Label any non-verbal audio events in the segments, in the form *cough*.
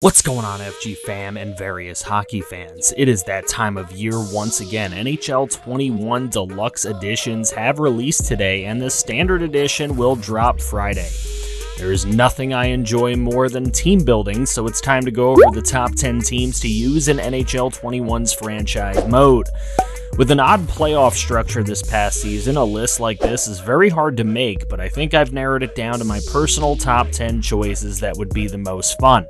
What's going on, FG fam and various hockey fans? It is that time of year once again. NHL 21 Deluxe editions have released today, and the Standard Edition will drop Friday. There is nothing I enjoy more than team building, so it's time to go over the top 10 teams to use in NHL 21's franchise mode. With an odd playoff structure this past season, a list like this is very hard to make, but I think I've narrowed it down to my personal top 10 choices that would be the most fun.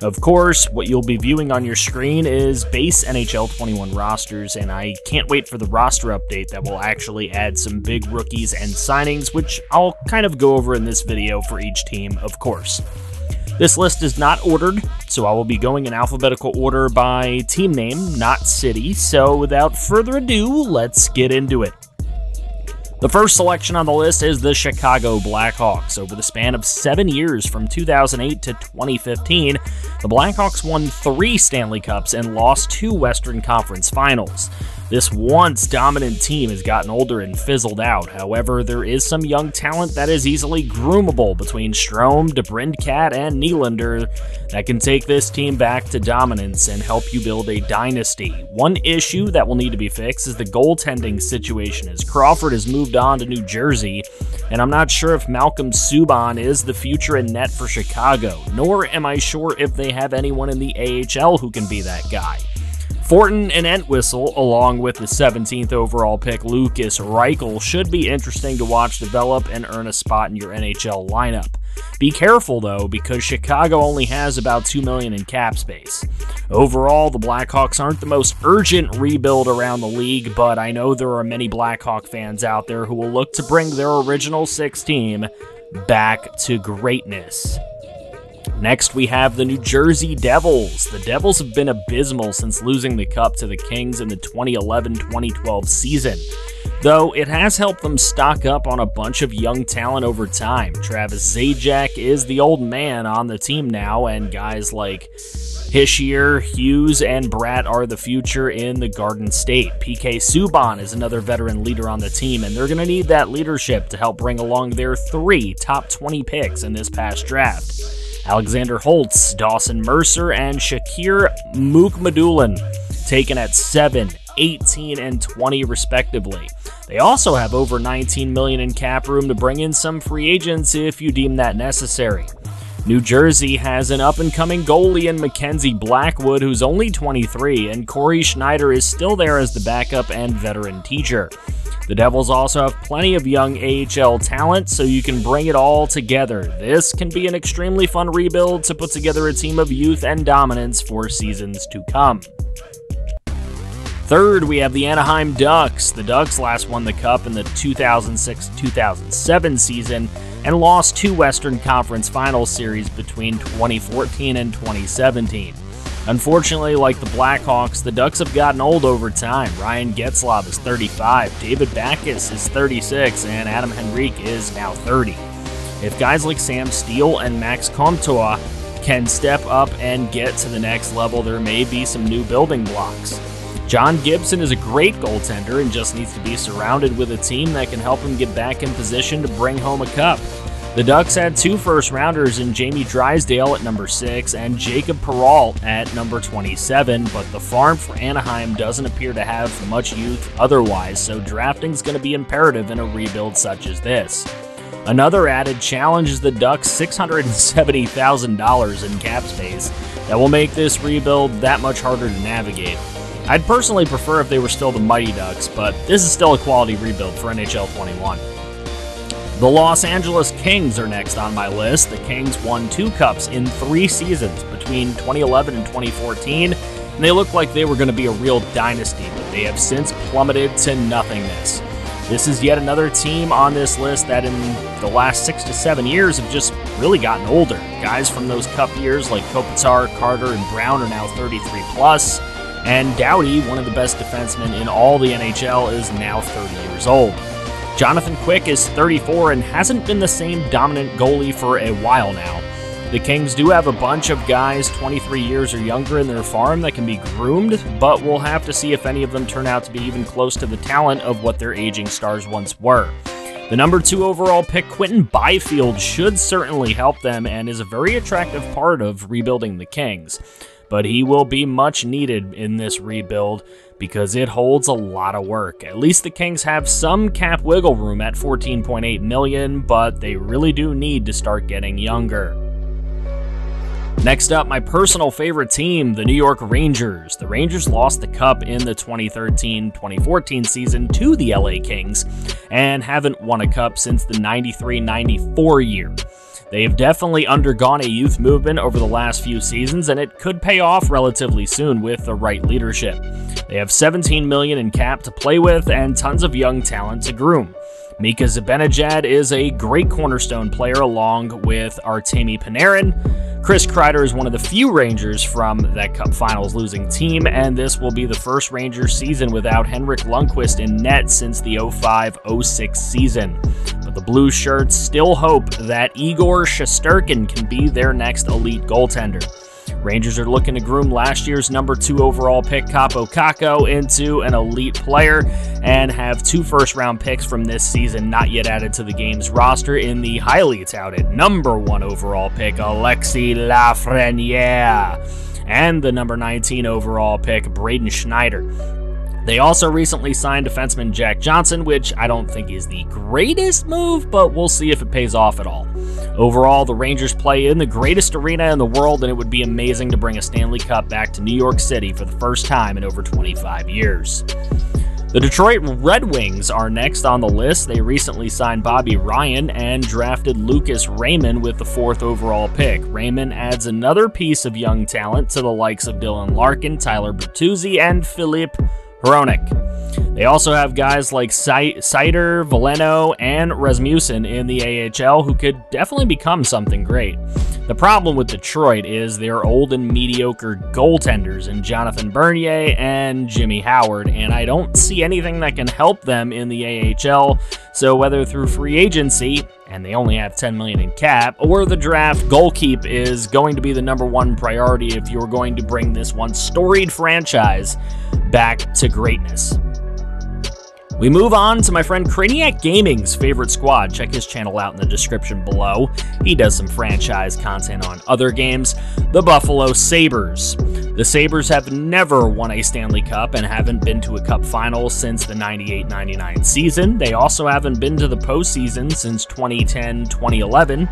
Of course, what you'll be viewing on your screen is base NHL 21 rosters, and I can't wait for the roster update that will actually add some big rookies and signings, which I'll kind of go over in this video for each team, of course. This list is not ordered, so I will be going in alphabetical order by team name, not city. So without further ado, let's get into it. The first selection on the list is the Chicago Blackhawks. Over the span of seven years from 2008 to 2015, the Blackhawks won three Stanley Cups and lost two Western Conference finals. This once dominant team has gotten older and fizzled out. However, there is some young talent that is easily groomable between Strome, DeBrincat, and Nylander that can take this team back to dominance and help you build a dynasty. One issue that will need to be fixed is the goaltending situation as Crawford has moved on to New Jersey, and I'm not sure if Malcolm Subban is the future in net for Chicago, nor am I sure if they have anyone in the AHL who can be that guy. Fortin and Entwistle, along with the 17th overall pick Lukas Reichel, should be interesting to watch develop and earn a spot in your NHL lineup. Be careful though, because Chicago only has about 2 million in cap space. Overall, the Blackhawks aren't the most urgent rebuild around the league, but I know there are many Blackhawk fans out there who will look to bring their original six team back to greatness. Next, we have the New Jersey Devils. The Devils have been abysmal since losing the Cup to the Kings in the 2011 2012 season. Though it has helped them stock up on a bunch of young talent over time. Travis Zajac is the old man on the team now, and guys like Hischier, Hughes, and Bratt are the future in the Garden State. PK Subban is another veteran leader on the team, and they're going to need that leadership to help bring along their three top 20 picks in this past draft. Alexander Holtz, Dawson Mercer, and Shakir Mukhamadullin taken at 7, 18, and 20 respectively. They also have over 19 million in cap room to bring in some free agents if you deem that necessary. New Jersey has an up and coming goalie in Mackenzie Blackwood, who's only 23, and Cory Schneider is still there as the backup and veteran teacher. The Devils also have plenty of young AHL talent, so you can bring it all together. This can be an extremely fun rebuild to put together a team of youth and dominance for seasons to come. Third, we have the Anaheim Ducks. The Ducks last won the Cup in the 2006 2007 season and lost two Western Conference Finals series between 2014 and 2017. Unfortunately, like the Blackhawks, the Ducks have gotten old over time. Ryan Getzlaf is 35, David Backes is 36, and Adam Henrique is now 30. If guys like Sam Steel and Max Comtois can step up and get to the next level, there may be some new building blocks. John Gibson is a great goaltender and just needs to be surrounded with a team that can help him get back in position to bring home a cup. The Ducks had two first rounders in Jamie Drysdale at number 6 and Jacob Perreault at number 27, but the farm for Anaheim doesn't appear to have much youth otherwise, so drafting is going to be imperative in a rebuild such as this. Another added challenge is the Ducks' $670,000 in cap space that will make this rebuild that much harder to navigate. I'd personally prefer if they were still the Mighty Ducks, but this is still a quality rebuild for NHL 21. The Los Angeles Kings are next on my list. The Kings won two cups in three seasons between 2011 and 2014, and they looked like they were going to be a real dynasty, but they have since plummeted to nothingness. This is yet another team on this list that in the last six to seven years have just really gotten older. Guys from those cup years like Kopitar, Carter, and Brown are now 33 plus, and Doughty, one of the best defensemen in all the NHL, is now 30 years old. Jonathan Quick is 34 and hasn't been the same dominant goalie for a while now. The Kings do have a bunch of guys 23 years or younger in their farm that can be groomed, but we'll have to see if any of them turn out to be even close to the talent of what their aging stars once were. The number two overall pick, Quinton Byfield, should certainly help them and is a very attractive part of rebuilding the Kings. But he will be much needed in this rebuild because it holds a lot of work. At least the Kings have some cap wiggle room at 14.8 million, but they really do need to start getting younger. Next up, my personal favorite team, the New York Rangers. The Rangers lost the Cup in the 2013-2014 season to the LA Kings and haven't won a Cup since the 93-94 year. They have definitely undergone a youth movement over the last few seasons, and it could pay off relatively soon with the right leadership. They have 17 million in cap to play with and tons of young talent to groom. Mika Zibanejad is a great cornerstone player along with Artemi Panarin, Chris Kreider is one of the few Rangers from that Cup Finals losing team, and this will be the first Rangers season without Henrik Lundqvist in net since the 05-06 season. The Blue Shirts still hope that Igor Shesterkin can be their next elite goaltender. Rangers are looking to groom last year's number two overall pick, Kaapo Kakko, into an elite player and have two first round picks from this season not yet added to the game's roster in the highly touted number one overall pick, Alexis Lafreniere, and the number 19 overall pick, Braden Schneider. They also recently signed defenseman Jack Johnson, which I don't think is the greatest move, but we'll see if it pays off at all. Overall, the Rangers play in the greatest arena in the world, and it would be amazing to bring a Stanley Cup back to New York City for the first time in over 25 years. The Detroit Red Wings are next on the list. They recently signed Bobby Ryan and drafted Lucas Raymond with the fourth overall pick. Raymond adds another piece of young talent to the likes of Dylan Larkin, Tyler Bertuzzi, and Filip Hronek. They also have guys like Seider, Veleno, and Rasmussen in the AHL who could definitely become something great. The problem with Detroit is they're old and mediocre goaltenders in Jonathan Bernier and Jimmy Howard, and I don't see anything that can help them in the AHL. So whether through free agency, and they only have 10 million in cap, or the draft, goalkeep is going to be the number one priority if you're going to bring this once storied franchise back to greatness. We move on to my friend Craniac Gaming's favorite squad. Check his channel out in the description below. He does some franchise content on other games. The Buffalo Sabres. The Sabres have never won a Stanley Cup and haven't been to a Cup final since the 98 99 season. They also haven't been to the postseason since 2010 2011.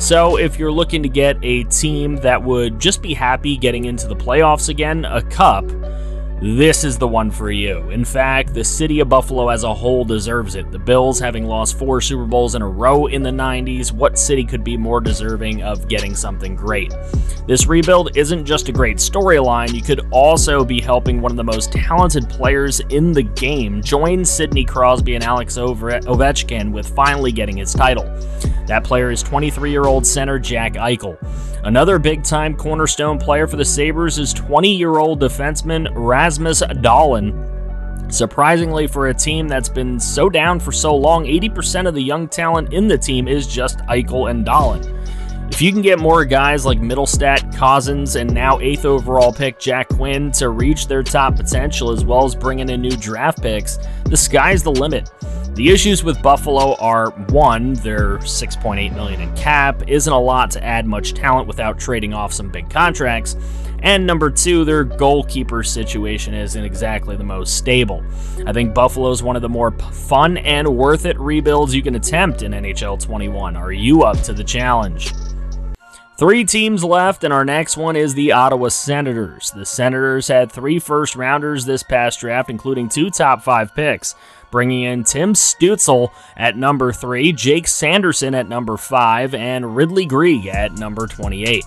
So, if you're looking to get a team that would just be happy getting into the playoffs again, a Cup this is the one for you. In fact, the city of Buffalo as a whole deserves it. The Bills, having lost four Super Bowls in a row in the 90s, what city could be more deserving of getting something great? This rebuild isn't just a great storyline, you could also be helping one of the most talented players in the game join Sidney Crosby and Alex Ovechkin with finally getting his title. That player is 23 year old center Jack Eichel. Another big time cornerstone player for the Sabres is 20 year old defenseman Rasmus Dahlin. Surprisingly, for a team that's been so down for so long, 80% of the young talent in the team is just Eichel and Dahlin. If you can get more guys like Mittelstadt, Cozens, and now 8th overall pick Jack Quinn to reach their top potential, as well as bringing in new draft picks, the sky's the limit. The issues with Buffalo are one, their 6.8 million in cap isn't a lot to add much talent without trading off some big contracts, and number two, their goalkeeper situation isn't exactly the most stable. I think Buffalo is one of the more fun and worth it rebuilds you can attempt in NHL 21. Are you up to the challenge? Three teams left, and our next one is the Ottawa Senators. The Senators had three first rounders this past draft, including two top five picks bringing in Tim Stutzle at number 3, Jake Sanderson at number 5, and Ridley Greig at number 28.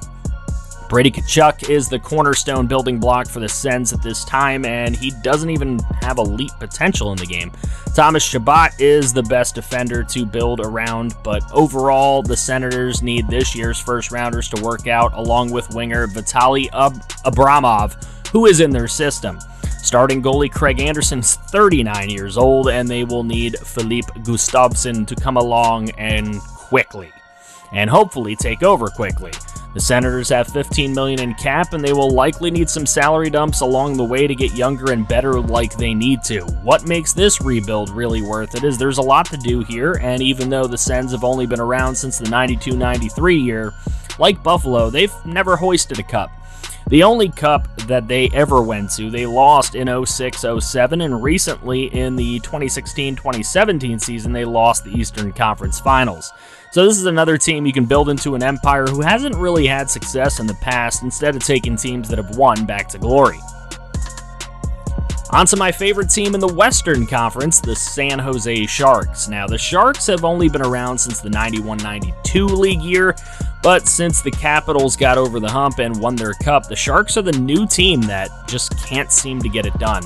Brady Tkachuk is the cornerstone building block for the Sens at this time, and he doesn't even have elite potential in the game. Thomas Chabot is the best defender to build around, but overall, the Senators need this year's first rounders to work out, along with winger Vitaly Ab- Abramov, who is in their system. Starting goalie Craig Anderson's 39 years old, and they will need Filip Gustavsson to come along and quickly, and hopefully take over quickly. The Senators have 15 million in cap and they will likely need some salary dumps along the way to get younger and better like they need to. What makes this rebuild really worth it is there's a lot to do here and even though the Sens have only been around since the 92-93 year, like Buffalo, they've never hoisted a cup. The only cup that they ever went to, they lost in 06 07, and recently in the 2016 2017 season, they lost the Eastern Conference Finals. So, this is another team you can build into an empire who hasn't really had success in the past instead of taking teams that have won back to glory. On to my favorite team in the Western Conference, the San Jose Sharks. Now, the Sharks have only been around since the 91 92 league year, but since the Capitals got over the hump and won their cup, the Sharks are the new team that just can't seem to get it done.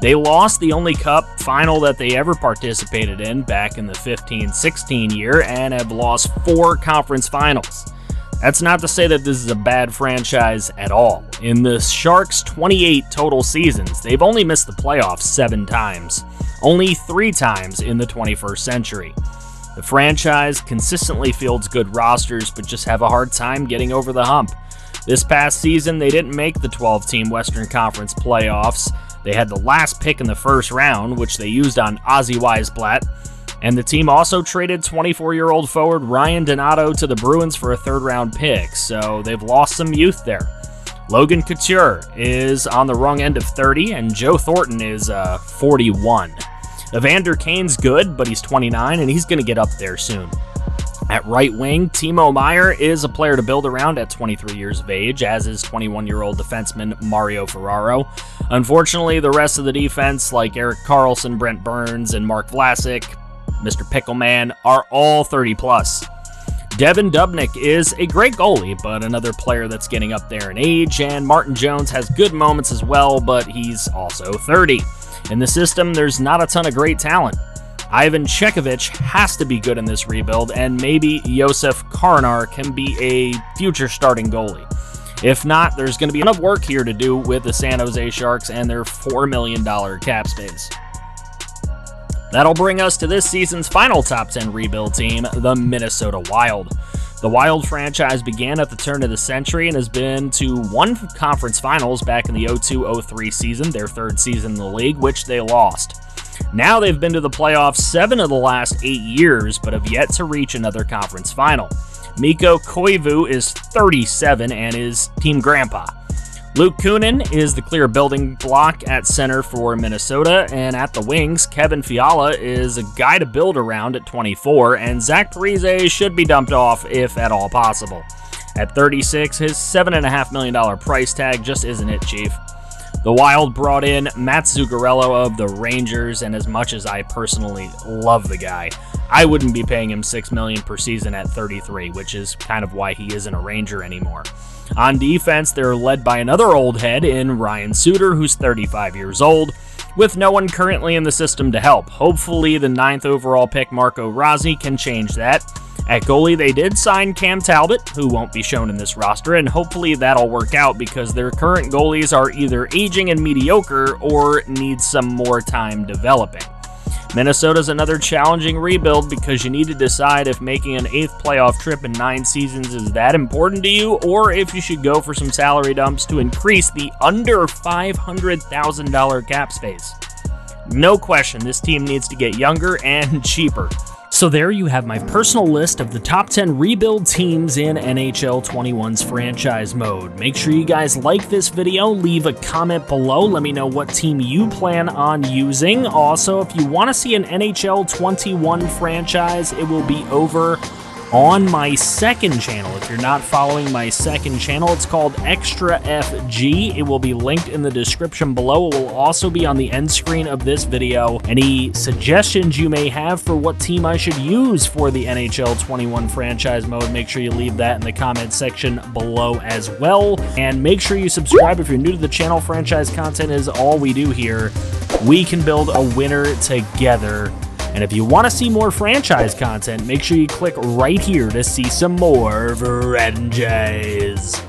They lost the only cup final that they ever participated in back in the 15 16 year and have lost four conference finals. That's not to say that this is a bad franchise at all. In the Sharks' 28 total seasons, they've only missed the playoffs seven times, only three times in the 21st century. The franchise consistently fields good rosters, but just have a hard time getting over the hump. This past season, they didn't make the 12 team Western Conference playoffs. They had the last pick in the first round, which they used on Ozzy Wiesblatt. And the team also traded 24 year old forward Ryan Donato to the Bruins for a third round pick, so they've lost some youth there. Logan Couture is on the wrong end of 30, and Joe Thornton is uh, 41. Evander Kane's good, but he's 29 and he's going to get up there soon. At right wing, Timo Meier is a player to build around at 23 years of age, as is 21 year old defenseman Mario Ferraro. Unfortunately, the rest of the defense, like Erik Karlsson, Brent Burns, and Mark Vlasic, Mr. Pickleman, are all 30 plus. Devan Dubnyk is a great goalie, but another player that's getting up there in age, and Martin Jones has good moments as well, but he's also 30. In the system, there's not a ton of great talent. Ivan Chekhovich has to be good in this rebuild, and maybe Josef Carnar can be a future starting goalie. If not, there's going to be enough work here to do with the San Jose Sharks and their $4 million cap space. That'll bring us to this season's final top 10 rebuild team, the Minnesota Wild. The Wild franchise began at the turn of the century and has been to one conference finals back in the 02 03 season, their third season in the league, which they lost. Now they've been to the playoffs seven of the last eight years, but have yet to reach another conference final. Mikko Koivu is 37 and is team grandpa. Luke Kunin is the clear building block at center for Minnesota, and at the wings, Kevin Fiala is a guy to build around at 24, and Zach Parise should be dumped off if at all possible. At 36, his $7.5 million price tag just isn't it, Chief. The Wild brought in Matt Zuccarello of the Rangers, and as much as I personally love the guy, I wouldn't be paying him 6 million per season at 33, which is kind of why he isn't a Ranger anymore. On defense, they're led by another old head in Ryan Suter, who's 35 years old, with no one currently in the system to help. Hopefully, the ninth overall pick, Marco Rossi, can change that. At goalie, they did sign Cam Talbot, who won't be shown in this roster, and hopefully that'll work out because their current goalies are either aging and mediocre or need some more time developing. Minnesota's another challenging rebuild because you need to decide if making an eighth playoff trip in nine seasons is that important to you, or if you should go for some salary dumps to increase the under $500,000 cap space. No question, this team needs to get younger and *laughs* cheaper. So there you have my personal list of the top 10 rebuild teams in NHL 21's franchise mode. Make sure you guys like this video, leave a comment below, let me know what team you plan on using. Also, if you want to see an NHL 21 franchise, it will be over on my second channel. If you're not following my second channel, it's called Extra FG. It will be linked in the description below. It will also be on the end screen of this video. Any suggestions you may have for what team I should use for the NHL 21 franchise mode, make sure you leave that in the comment section below as well. And make sure you subscribe if you're new to the channel. Franchise content is all we do here. We can build a winner together. And if you want to see more franchise content, make sure you click right here to see some more franchise.